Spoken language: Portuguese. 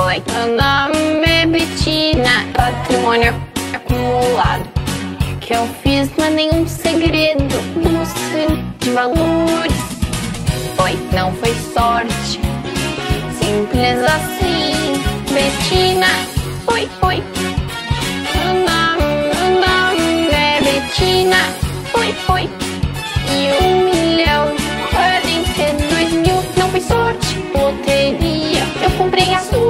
boy. Meu é patrimônio acumulado. Que eu fiz, mas nenhum segredo. Não sei de valores. Foi, não foi sorte. Simples assim, Betina. Foi, foi. Meu nome, meu é Foi, foi. E um milhão e quarenta e dois mil. Não foi sorte, loteria. Eu comprei a sua.